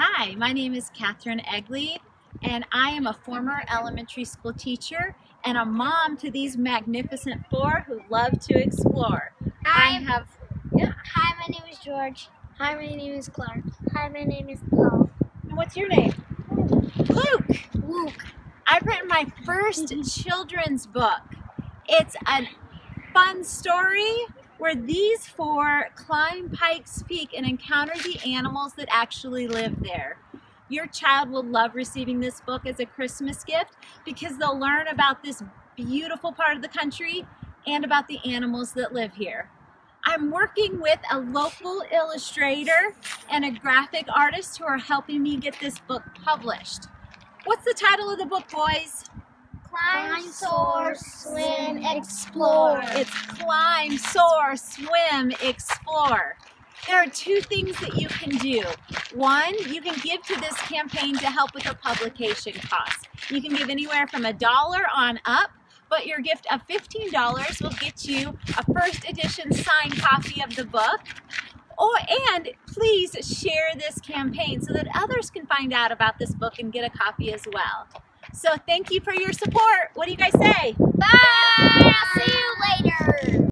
Hi, my name is Kathryn Egly, and I am a former elementary school teacher and a mom to these magnificent four who love to explore. I I'm- have, Hi, my name is George. Hi, my name is Clark. Hi, my name is Paul. what's your name? Luke. Luke. I've written my first mm-hmm. children's book. It's a fun story where these four climb Pikes Peak and encounter the animals that actually live there. Your child will love receiving this book as a Christmas gift because they'll learn about this beautiful part of the country and about the animals that live here. I'm working with a local illustrator and a graphic artist who are helping me get this book published. What's the title of the book, boys? Climb, soar, swim, explore. It's Climb, Soar, Swim, Explore. There are two things that you can do. One, you can give to this campaign to help with the publication costs. You can give anywhere from a dollar on up, but your gift of $15 will get you a first edition signed copy of the book. Oh, and please share this campaign so that others can find out about this book and get a copy as well. So thank you for your support. What do you guys say? Bye!